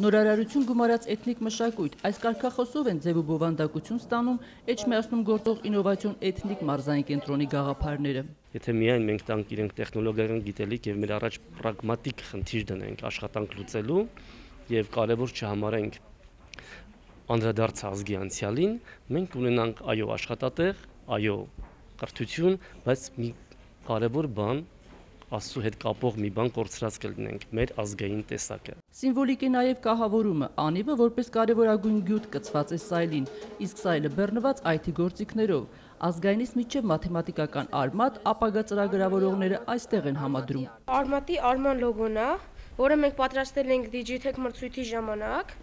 Նորարարություն գումարած էթնիկ մշակույթ այս կարգախոսով են ձև ու բովանդակություն ստանում Էջմիածնում գործող ինովացիոն էթնիկ մարզային կենտրոնի գաղափարները։ Եթե միայն մենք տանք իրենք տեխնոլոգիական գիտելիք եւ մեր առաջ պրագմատիկ խնդիր դնենք աշխատանք լուծելու եւ կարեւոր չհամարենք անդրադարձ ազգի անցյալին, մենք ունենանք այո աշխատատեղ, այո կրթություն, բայց մի կարևոր բան Աստծո հետ կապող մի բան կորցրած կլինենք մեր ազգային տեսակը։ Սիմվոլիկ է նաև կահավորումը, անիվը որպես կարևորագույն գյուտ կծված է սայլին, իսկ սայլը բեռնված IT գործիքներով։ Ազգայինից միջև մաթեմատիկական արմատ ապագա ծրագրավորողները այստեղ են համադրում։ Արմատի արման լոգոն է, որը մենք պատրաստել ենք Digitech մրցույթի ժամանակ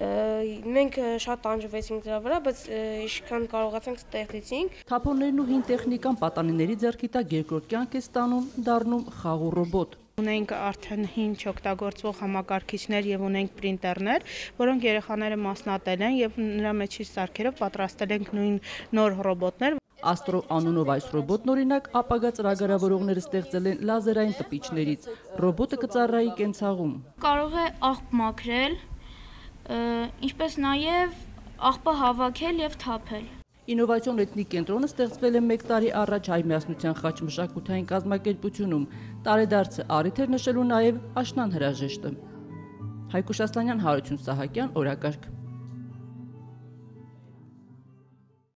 մենք շատ տանջվեցինք դրա վրա, բայց ինչքան կարողացանք ստեղծեցինք։ Թափոններն ու հին տեխնիկան պատանիների ձեռքի տակ երկրորդ կյանք է ստանում, դառնում խաղու ռոբոտ։ Ունենք արդեն հին չօգտագործվող համակարգիչներ եւ ունենք պրինտերներ, որոնք երեխաները մասնատել են եւ նրա մեջից սարքերով պատրաստել ենք նույն նոր ռոբոտներ, Աստրո անունով այս ռոբոտն օրինակ ապագա ծրագրավորողները ստեղծել են լազերային տպիչներից։ Ռոբոտը կծառայի կենցաղում։ Կարող է աղբ մաքրել, ինչպես նաև աղբը հավաքել եւ թափել։ Ինովացիոն էթնիկ կենտրոնը ստեղծվել է 1 տարի առաջ հայ միասնության խաչ մշակութային կազմակերպությունում։ Տարեդարձը առիթ էր նշելու նաև աշնան հրաժեշտը։ Հայկուշ Ասլանյան, Հարություն Սահակյան, օրակարգ։